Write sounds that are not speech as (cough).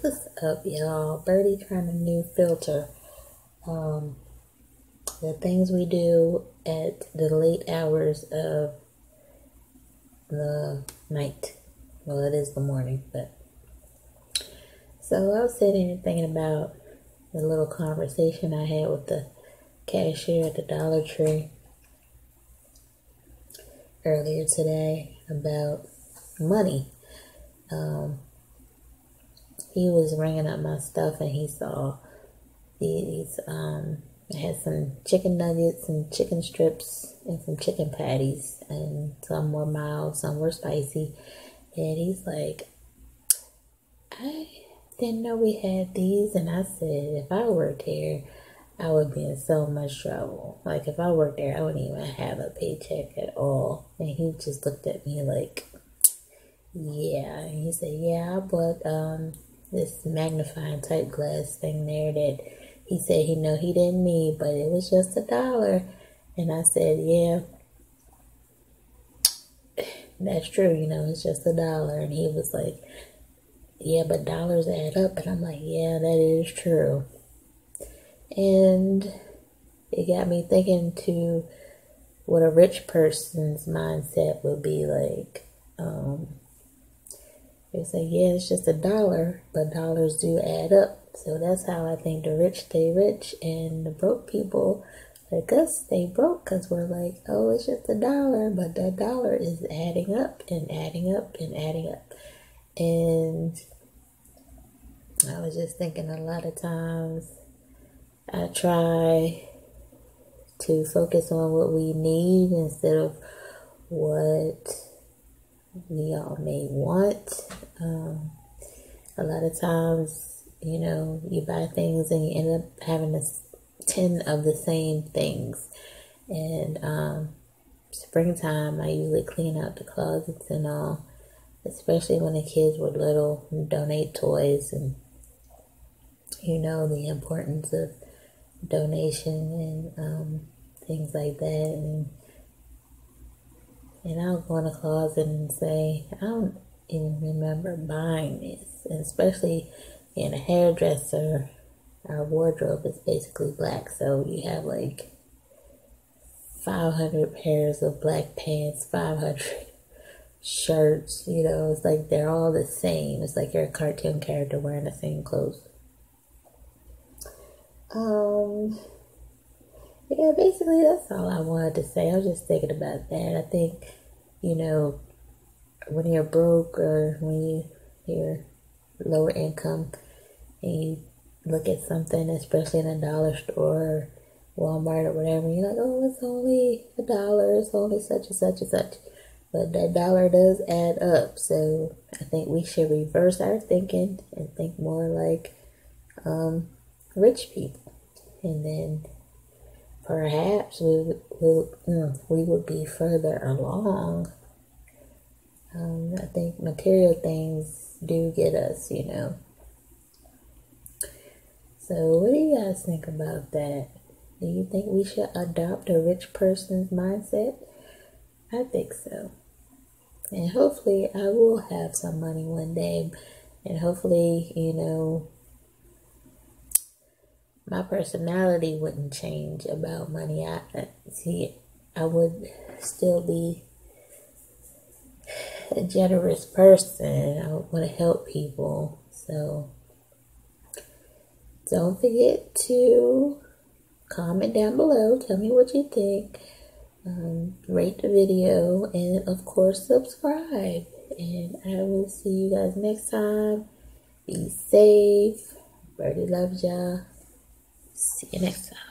What's up, y'all? Birdie trying a new filter. Um, the things we do at the late hours of the night. Well, it is the morning, but. So I was sitting and thinking about the little conversation I had with the cashier at the Dollar Tree earlier today about money. Um, he was ringing up my stuff and he saw these um I had some chicken nuggets and chicken strips and some chicken patties and some were mild, some were spicy. And he's like, I didn't know we had these and I said if I worked here I would be in so much trouble. Like if I worked there I wouldn't even have a paycheck at all. And he just looked at me like yeah. And he said, Yeah, but um this magnifying type glass thing there that he said he know he didn't need, but it was just a dollar. And I said, yeah, that's true. You know, it's just a dollar. And he was like, yeah, but dollars add up. And I'm like, yeah, that is true. And it got me thinking to what a rich person's mindset would be like. Um, they say, yeah, it's just a dollar, but dollars do add up. So that's how I think the rich stay rich and the broke people like us stay broke because we're like, oh, it's just a dollar, but that dollar is adding up and adding up and adding up. And I was just thinking a lot of times I try to focus on what we need instead of what we all may want. Um, a lot of times, you know, you buy things and you end up having a 10 of the same things. And um, springtime, I usually clean out the closets and all, especially when the kids were little, donate toys and you know the importance of donation and um, things like that. And and I'll go in the closet and say, I don't even remember buying this. And especially in a hairdresser, our wardrobe is basically black. So you have like 500 pairs of black pants, 500 (laughs) shirts. You know, it's like they're all the same. It's like you're a cartoon character wearing the same clothes. Um, yeah, basically that's all I wanted to say. I was just thinking about that. I think, you know, when you're broke or when you, you're lower income and you look at something, especially in a dollar store or Walmart or whatever, you're like, oh, it's only a dollar, it's only such and such and such. But that dollar does add up. So I think we should reverse our thinking and think more like um, rich people. And then perhaps we would, we, mm, we would be further along. Um, I think material things do get us, you know. So, what do you guys think about that? Do you think we should adopt a rich person's mindset? I think so. And hopefully, I will have some money one day. And hopefully, you know, my personality wouldn't change about money. I see, I would still be a generous person. I would want to help people. So don't forget to comment down below. Tell me what you think. Um, rate the video and of course subscribe. And I will see you guys next time. Be safe. Birdie loves y'all. See you next time.